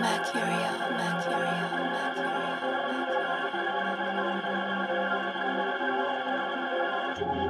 Mercurial, Mercurial, Mercurial, Mercurial.